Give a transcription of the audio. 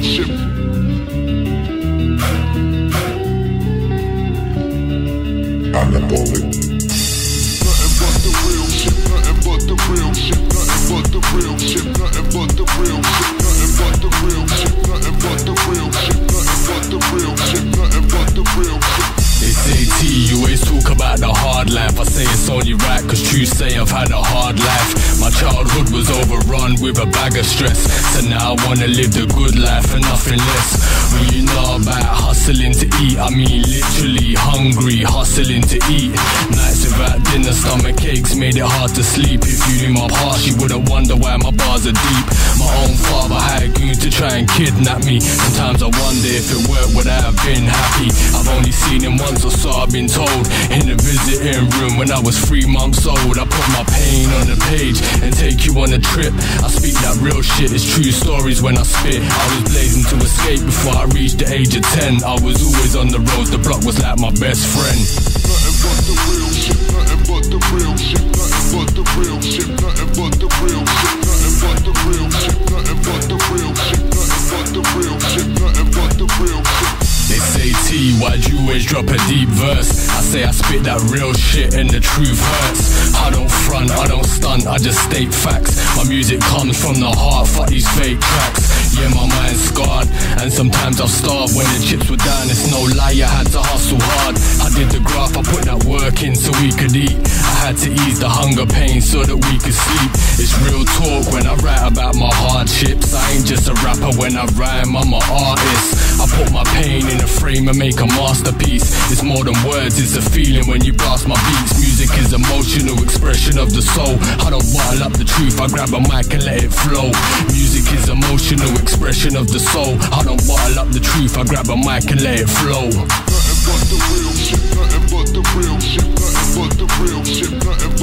real true say I've had a hard life. My childhood was overrun with a bag of stress. So now I wanna live the good life and nothing less. When you know about hustling to eat, I mean literally hungry, hustling to eat. Nights without dinner, stomach aches made it hard to sleep. If you knew my past, you wouldn't wonder why my bars are deep. My own father had goons to try and kidnap me. Sometimes I wonder if it worked, would I have been happy? I've only seen him once or so, I've been told. In the room when I was three months old, I put my pain on the page and take you on a trip. I speak that real shit, it's true stories when I spit. I was blazing to escape before I reached the age of 10. I was always on the road, the block was like my best friend. Nothing but the real shit, nothing but Always drop a deep verse? I say I spit that real shit and the truth hurts. I don't front, I don't stunt, I just state facts. My music comes from the heart, fuck these fake tracks. Yeah, my mind's scarred, and sometimes I've starved. When the chips were down, it's no lie, I had to hustle hard. I did the graph, I put that work in so we could eat. I had to ease the hunger pain so that we could sleep. It's real talk when I write about my hardships. I ain't just a rapper when I rhyme, I'm an artist. My pain in a frame and make a masterpiece. It's more than words, it's a feeling when you blast my beats. Music is emotional expression of the soul. I don't bottle up the truth, I grab a mic and let it flow. Music is emotional expression of the soul. I don't bottle up the truth, I grab a mic and let it flow. Nothing but the real shit, nothing but the real shit, nothing but the real shit, nothing